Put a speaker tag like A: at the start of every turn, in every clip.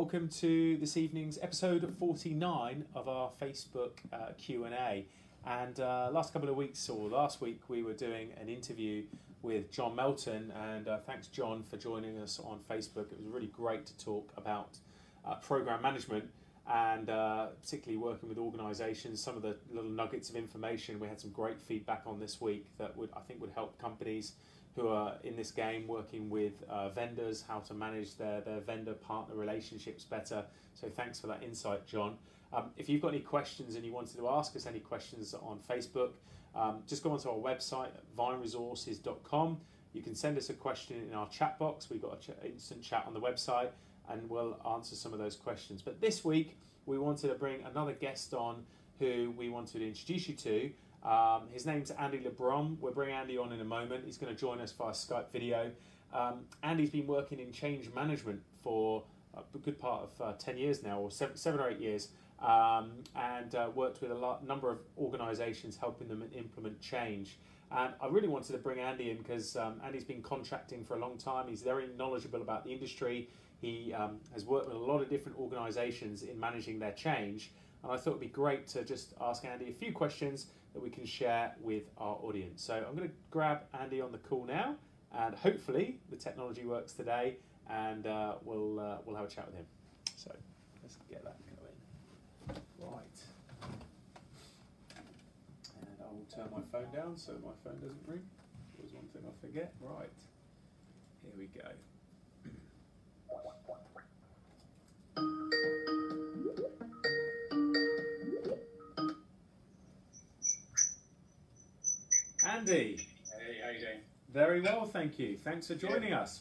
A: welcome to this evening's episode 49 of our Facebook uh, Q&A. And uh, last couple of weeks, or last week, we were doing an interview with John Melton. And uh, thanks, John, for joining us on Facebook. It was really great to talk about uh, program management and uh, particularly working with organisations. Some of the little nuggets of information we had some great feedback on this week that would I think would help companies who are in this game working with uh, vendors, how to manage their, their vendor partner relationships better. So thanks for that insight, John. Um, if you've got any questions and you wanted to ask us any questions on Facebook, um, just go onto our website, vineresources.com. You can send us a question in our chat box. We've got an ch- instant chat on the website and we'll answer some of those questions. But this week, we wanted to bring another guest on who we wanted to introduce you to. Um, his name's Andy Labrum. We'll bring Andy on in a moment. He's going to join us via Skype video. Um, Andy's been working in change management for a good part of uh, 10 years now, or seven, seven or eight years, um, and uh, worked with a lot, number of organizations helping them implement change. And I really wanted to bring Andy in because um, Andy's been contracting for a long time. He's very knowledgeable about the industry. He um, has worked with a lot of different organizations in managing their change. And I thought it'd be great to just ask Andy a few questions that we can share with our audience. So I'm going to grab Andy on the call now, and hopefully the technology works today, and uh, we'll uh, we'll have a chat with him. So let's get that going. Right. And I will turn my phone down so my phone doesn't ring. Always one thing I forget. Right. Here we go. Andy.
B: Hey, how you doing?
A: Very well, thank you. Thanks for joining yeah. us.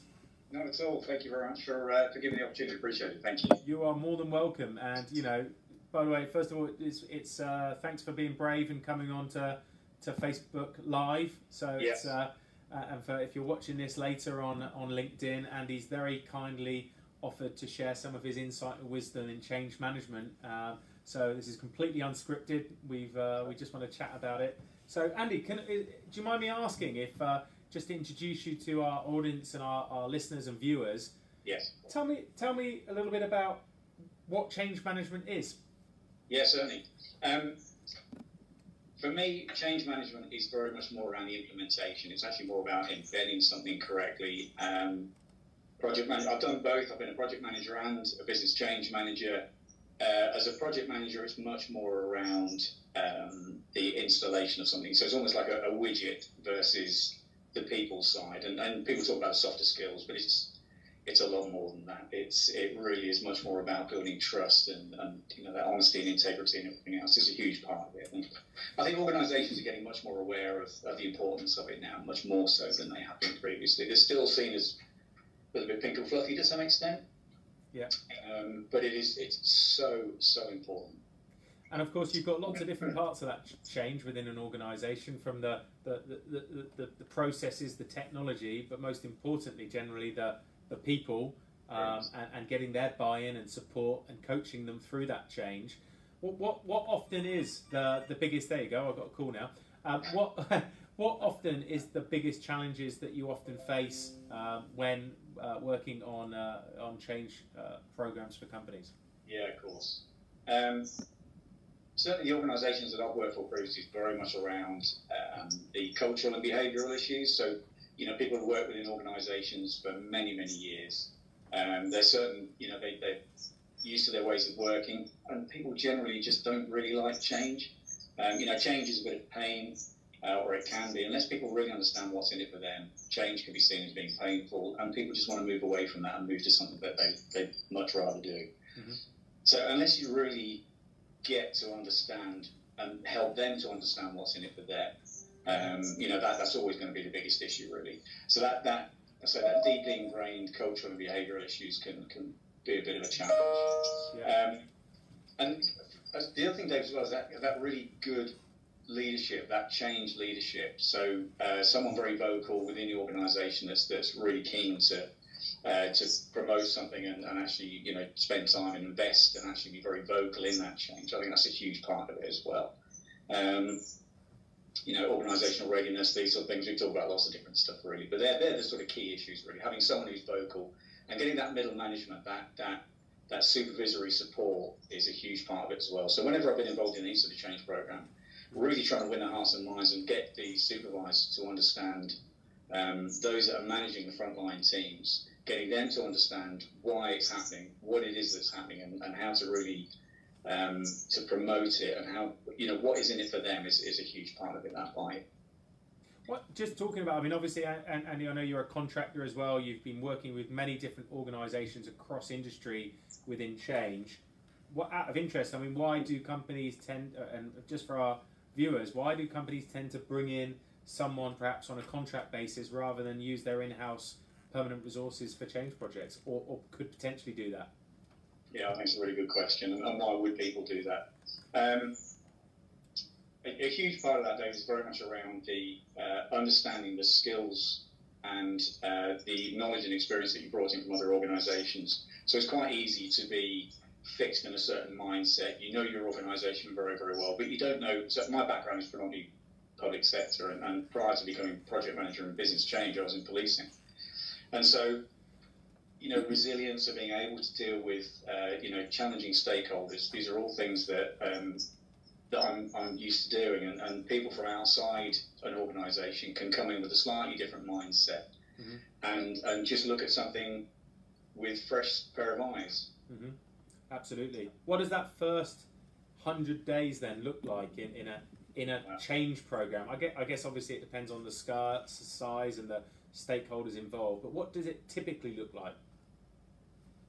B: Not at all. Thank you very much for, uh, for giving me the opportunity. Appreciate it. Thank you.
A: You are more than welcome. And, you know, by the way, first of all, it's, it's uh, thanks for being brave and coming on to, to Facebook Live. So
B: yes.
A: it's, uh, and for if you're watching this later on on LinkedIn, Andy's very kindly offered to share some of his insight and wisdom in change management. Uh, so this is completely unscripted. We've uh, we just want to chat about it. So, Andy, can, do you mind me asking if uh, just to introduce you to our audience and our, our listeners and viewers?
B: Yes.
A: Tell me, tell me a little bit about what change management is.
B: Yeah, certainly. Um, for me, change management is very much more around the implementation. It's actually more about embedding something correctly. Um, project manager, I've done both. I've been a project manager and a business change manager. Uh, as a project manager, it's much more around um, the installation of something. So it's almost like a, a, widget versus the people side. And, and people talk about softer skills, but it's it's a lot more than that. It's it really is much more about building trust and, and you know that honesty and integrity and everything else is a huge part of it. And I think organisations are getting much more aware of, of the importance of it now, much more so than they have been previously. They're still seen as a little bit pink and fluffy to some extent.
A: Yeah.
B: Um, but it is it's so so important.
A: And of course, you've got lots of different parts of that change within an organisation, from the the, the, the, the, processes, the technology, but most importantly, generally the the people, um, and, and, getting their buy-in and support and coaching them through that change. What what, what often is the the biggest? There you go. I've got a call now. Um, what what often is the biggest challenges that you often face um, when uh, working on uh, on change uh, programs for companies?
B: Yeah, of course. Certainly, the organisations that I've worked for previously is very much around um, the cultural and behavioural issues. So, you know, people have worked within organisations for many, many years. Um, they're certain, you know, they, they're used to their ways of working, and people generally just don't really like change. Um, you know, change is a bit of pain uh, or it can be, unless people really understand what's in it for them, change can be seen as being painful, and people just want to move away from that and move to something that they, they'd much rather do. Mm-hmm. So, unless you really get to understand and help them to understand what's in it for them, um, you know, that, that's always going to be the biggest issue, really. So, that, that so that deeply ingrained cultural and behavioural issues can, can be a bit of a challenge. Yeah. Um, and the other thing, Dave, as well, is that, that really good leadership, that change leadership. So uh, someone very vocal within the organisation that's that's really keen to uh, to promote something and, and, actually you know spend time and invest and actually be very vocal in that change. I think that's a huge part of it as well. Um, you know, organisational readiness, these sort of things. We talk about lots of different stuff really, but they're, they're the sort of key issues really. Having someone who's vocal and getting that middle management, that that that supervisory support is a huge part of it as well. So whenever I've been involved in any sort of change program, really trying to win their hearts and minds and get the supervisors to understand um, those that are managing the frontline teams, getting them to understand why it's happening, what it is that's happening, and, and how to really um, to promote it and how you know what is in it for them is, is a huge part of it. That fight.
A: What, just talking about, I mean, obviously, and, I know you're a contractor as well. You've been working with many different organisations across industry within change. What out of interest, I mean, why do companies tend, uh, and just for our viewers, why do companies tend to bring in someone perhaps on a contract basis rather than use their in-house permanent resources for change projects, or, or could potentially do that?
B: Yeah, I think it's a really good question, and why would people do that? Um, a, a, huge part of that, Dave, is very much around the uh, understanding the skills and uh, the knowledge and experience that you brought in from other organisations. So it's quite easy to be fixed in a certain mindset. You know your organisation very, very well, but you don't know. So my background is predominantly public sector, and, and prior to becoming project manager in business change, I was in policing. And so you know, resilience of being able to deal with, uh, you know, challenging stakeholders. These are all things that um, that I'm, I'm used to doing, and, and people from outside an organisation can come in with a slightly different mindset mm-hmm. and and just look at something with fresh pair of eyes.
A: Mm-hmm. Absolutely. What does that first hundred days then look like in, in a in a change program? I get I guess obviously it depends on the size and the stakeholders involved, but what does it typically look like?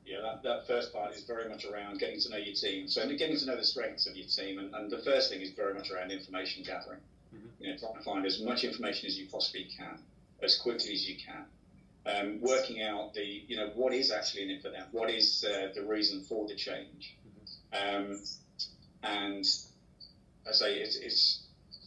B: Yeah, that, that first part is very much around getting to know your team. So getting to know the strengths of your team, and, and the first thing is very much around information gathering. Mm-hmm. You know, trying to find as much information as you possibly can, as quickly as you can. Um, working out the, you know, what is actually in it for them. What is uh, the reason for the change? Mm-hmm. Um, and I say it's, it's,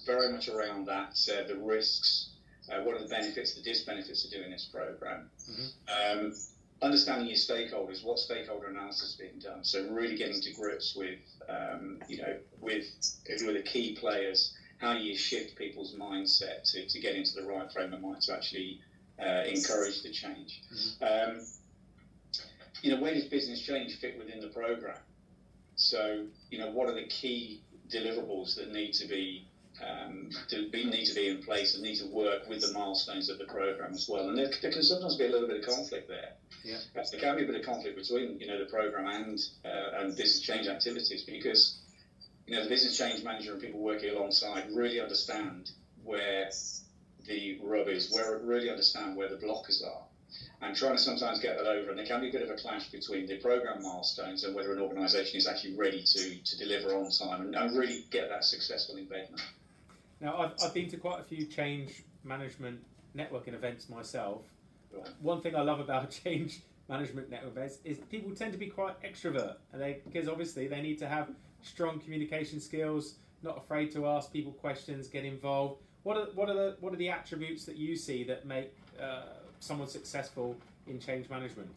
B: very much around that, uh, the risks, uh, what are the benefits, the disbenefits of doing this program. Mm-hmm. Um, understanding your stakeholders, what stakeholder analysis is being done. So really getting to grips with, um, you know, with who are the key players, how do you shift people's mindset to, to get into the right frame of mind to actually uh, encourage the change. Mm-hmm. Um, you know, where does business change fit within the program? So, you know, what are the key deliverables that need to be um, to be, need to be in place and need to work with the milestones of the program as well. And there, there can sometimes be a little bit of conflict there. Yeah. There can be a bit of conflict between you know the program and uh, and business change activities because you know the business change manager and people working alongside really understand where the rub is, where really understand where the blockers are. And trying to sometimes get that over, and there can be a bit of a clash between the program milestones and whether an organisation is actually ready to, to deliver on time and, and really get that successful embedment.
A: Now, I've, I've been to quite a few change management networking events myself. One thing I love about change management network events is people tend to be quite extrovert, and they because obviously they need to have strong communication skills, not afraid to ask people questions, get involved. What are what are the what are the attributes that you see that make uh, someone successful in change management?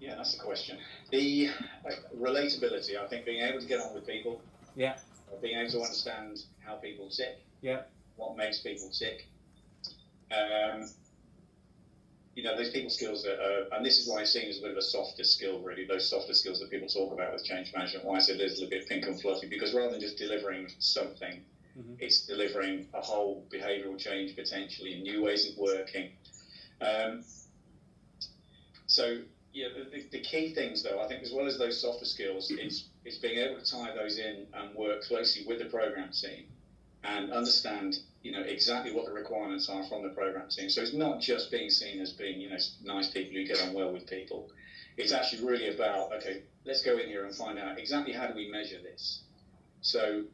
B: Yeah, that's the question. The like, relatability, I think, being able to get on with people.
A: Yeah
B: being able to understand how people tick.
A: Yeah.
B: What makes people tick. Um, you know, those people skills are, and this is why it's seen as a bit of a softer skill, really, those softer skills that people talk about with change management, why it's a little bit pink and fluffy, because rather than just delivering something, mm-hmm. it's delivering a whole behavioural change potentially, new ways of working. Um, so, yeah, the, the, key things, though, I think, as well as those softer skills, is it's being able to tie those in and work closely with the program team and understand, you know, exactly what the requirements are from the program team. So it's not just being seen as being, you know, nice people who get on well with people. It's actually really about, okay, let's go in here and find out exactly how do we measure this. So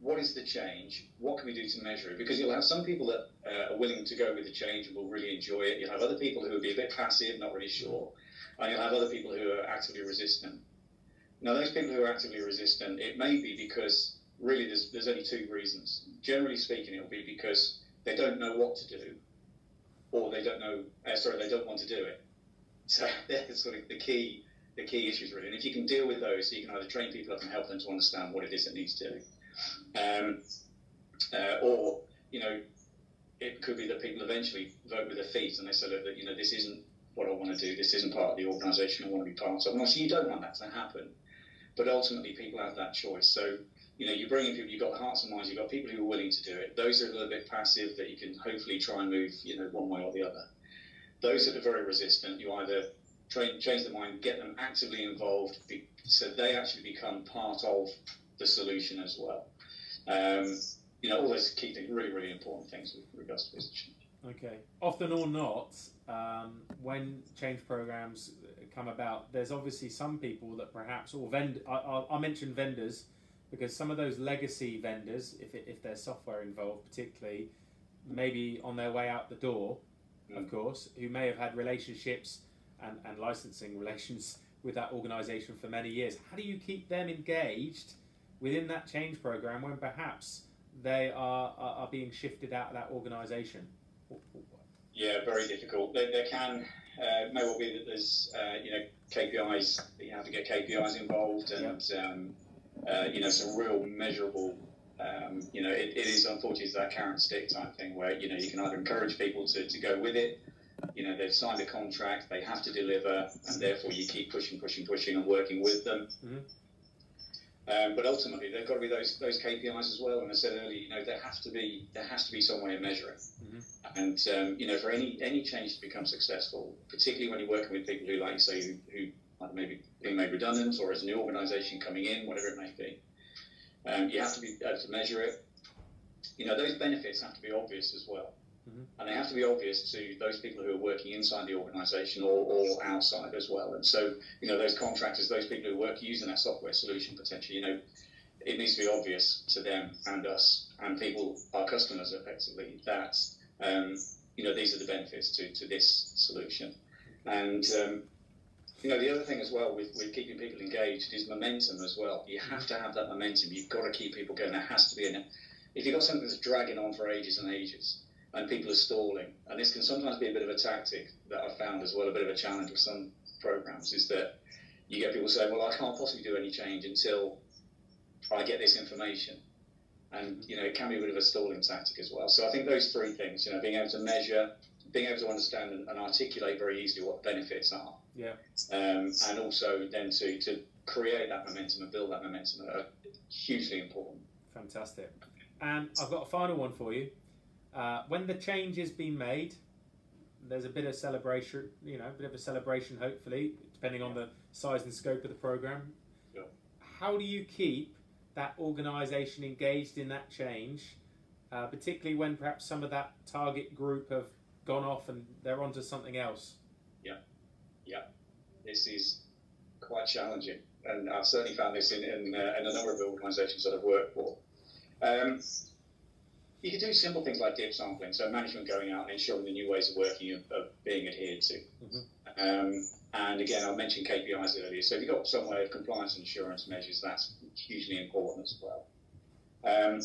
B: what is the change? What can we do to measure it? Because you'll have some people that uh, are willing to go with the change and will really enjoy it. You'll have other people who will be a bit passive, not really sure. And you'll have other people who are actively resistant. Now, those people who are actively resistant, it may be because really there's, there's only two reasons. Generally speaking, it'll be because they don't know what to do, or they don't know, uh, sorry, they don't want to do it. So they're sort of the key, the key issues really. And if you can deal with those, so you can either train people up and help them to understand what it is that needs to do, um, uh, or you know, it could be that people eventually vote with their feet and they say, look, that you know, this isn't what I want to do. This isn't part of the organisation I want to be part of. And obviously, you don't want that to happen, but ultimately, people have that choice. So, you know, you bring in people, you've got hearts and minds, you've got people who are willing to do it. Those are a little bit passive that you can hopefully try and move, you know, one way or the other. Those that are very resistant, you either train, change their mind, get them actively involved, be, so they actually become part of the solution as well. Um, you know, all those key things, really, really important things with regards to business.
A: Okay. Often or not, um, when change programs come about, there's obviously some people that perhaps, or vend, I, I'll, I'll mention vendors because some of those legacy vendors, if, it, if there's software involved, particularly, maybe on their way out the door, mm. of course, who may have had relationships and, and licensing relations with that organisation for many years. How do you keep them engaged within that change program when perhaps they are, are, are being shifted out of that organisation?
B: Yeah, very difficult. There, there can uh, may well be that there's uh, you know KPIs that you have to get KPIs involved and um, uh, you know some real measurable. Um, you know, it, it is unfortunately that carrot stick type thing where you know you can either encourage people to, to go with it. You know, they've signed a contract, they have to deliver, and therefore you keep pushing, pushing, pushing, and working with them. Mm-hmm. Um, but ultimately, there've got to be those those KPIs as well. And I said earlier, you know, there has to be there has to be some way of measuring. Mm-hmm. And um, you know, for any any change to become successful, particularly when you're working with people who, like you say, who, who maybe being made redundant or as a new organisation coming in, whatever it may be, um, you have to be able to measure it. You know, those benefits have to be obvious as well. Mm-hmm. And they have to be obvious to those people who are working inside the organisation or, or outside as well. And so, you know, those contractors, those people who work using that software solution potentially, you know, it needs to be obvious to them and us and people, our customers effectively, that, um, you know, these are the benefits to, to this solution. And, um, you know, the other thing as well with, with keeping people engaged is momentum as well. You have to have that momentum. You've got to keep people going. There has to be an, if you've got something that's dragging on for ages and ages, and people are stalling. And this can sometimes be a bit of a tactic that I've found as well, a bit of a challenge with some programs, is that you get people saying, well, I can't possibly do any change until I get this information. And, you know, it can be a bit of a stalling tactic as well. So I think those three things, you know, being able to measure, being able to understand and, and articulate very easily what the benefits are.
A: Yeah.
B: Um, and also then to, to create that momentum and build that momentum are hugely important.
A: Fantastic. And I've got a final one for you. Uh, when the change has been made, there's a bit of celebration, you know, a bit of a celebration, hopefully, depending on the size and scope of the program.
B: Yeah.
A: How do you keep that organisation engaged in that change, uh, particularly when perhaps some of that target group have gone off and they're onto something else?
B: Yeah, yeah. This is quite challenging, and I've certainly found this in, in, uh, in a number of organisations that I've worked for. Um, you can do simple things like dip sampling, so management going out and ensuring the new ways of working are, are being adhered to. Mm-hmm. Um, and again, I mentioned KPIs earlier. So if you've got some way of compliance and assurance measures, that's hugely important as well. Um,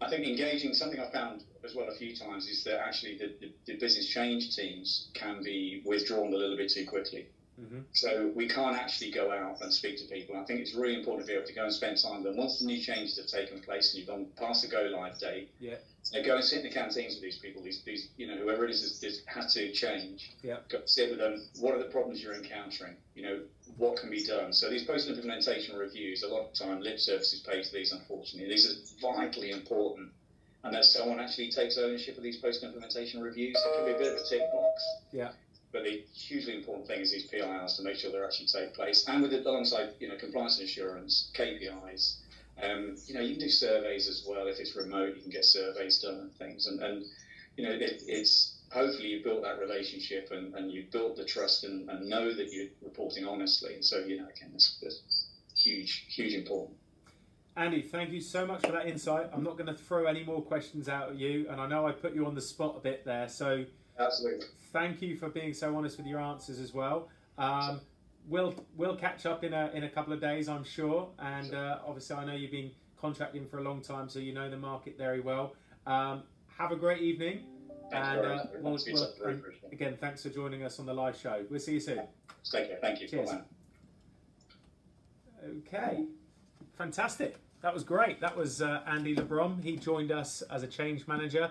B: I think engaging, something I found as well a few times is that actually the, the, the business change teams can be withdrawn a little bit too quickly. Mm-hmm. So we can't actually go out and speak to people. I think it's really important to be able to go and spend time with them. Once the new changes have taken place and you've gone past the go live date,
A: yeah,
B: so go and sit in the canteens with these people. These, these you know, whoever it is has, has to change.
A: Yeah,
B: go sit with them. What are the problems you're encountering? You know, what can be done? So these post implementation reviews, a lot of time lip services paid to these. Unfortunately, these are vitally important and that someone actually takes ownership of these post implementation reviews. It can be a bit of a tick box.
A: Yeah.
B: But the hugely important thing is these PIRs to make sure they actually take place, and with it alongside you know compliance assurance, KPIs. Um, you know you can do surveys as well if it's remote. You can get surveys done and things, and, and you know it, it's hopefully you've built that relationship and, and you built the trust and, and know that you're reporting honestly. And so you know again, it's, it's huge, huge important.
A: Andy, thank you so much for that insight. I'm not going to throw any more questions out at you, and I know I put you on the spot a bit there, so
B: Absolutely.
A: Thank you for being so honest with your answers as well. Um, we'll we'll catch up in a in a couple of days, I'm sure. And uh, obviously, I know you've been contracting for a long time, so you know the market very well. Um, have a great evening.
B: and uh, we'll, we'll, and
A: again, thanks for joining us on the live show. We'll see you soon.
B: Take care. Thank you.
A: Cheers. Okay, fantastic. That was great. That was uh, Andy Labrum. He joined us as a change manager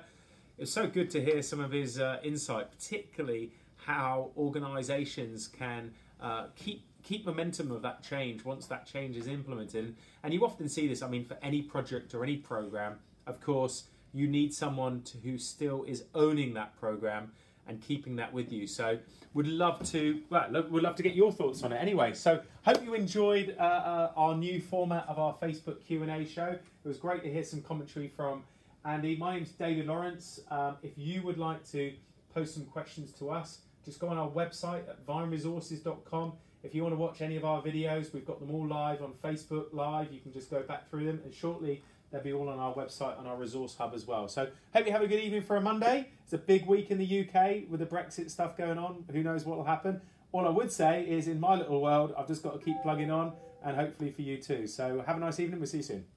A: it's so good to hear some of his uh, insight, particularly how organisations can uh, keep keep momentum of that change once that change is implemented. And you often see this. I mean, for any project or any program, of course, you need someone to, who still is owning that program and keeping that with you. So, would love to well, would love to get your thoughts on it. Anyway, so hope you enjoyed uh, uh, our new format of our Facebook Q and A show. It was great to hear some commentary from Andy. My name's David Lawrence. Um, if you would like to post some questions to us, just go on our website at vineresources.com. If you want to watch any of our videos, we've got them all live on Facebook Live. You can just go back through them, and shortly they'll be all on our website on our resource hub as well. So, hope you have a good evening for a Monday. It's a big week in the UK with the Brexit stuff going on. Who knows what will happen? All I would say is, in my little world, I've just got to keep plugging on, and hopefully for you too. So, have a nice evening. We'll see you soon.